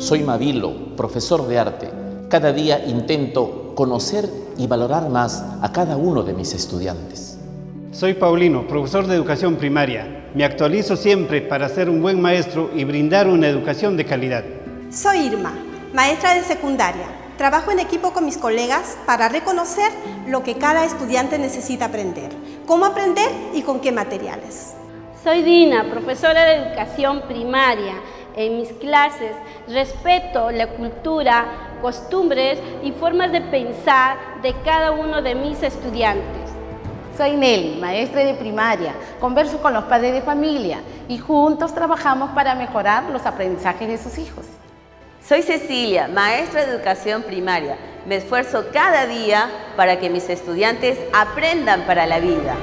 Soy Mavilo, profesor de arte. Cada día intento conocer y valorar más a cada uno de mis estudiantes. Soy Paulino, profesor de educación primaria. Me actualizo siempre para ser un buen maestro y brindar una educación de calidad. Soy Irma, maestra de secundaria. Trabajo en equipo con mis colegas para reconocer lo que cada estudiante necesita aprender, cómo aprender y con qué materiales. Soy Dina, profesora de educación primaria. En mis clases respeto la cultura, costumbres y formas de pensar de cada uno de mis estudiantes. Soy Nelly, maestra de primaria. Converso con los padres de familia y juntos trabajamos para mejorar los aprendizajes de sus hijos. Soy Cecilia, maestra de educación primaria. Me esfuerzo cada día para que mis estudiantes aprendan para la vida.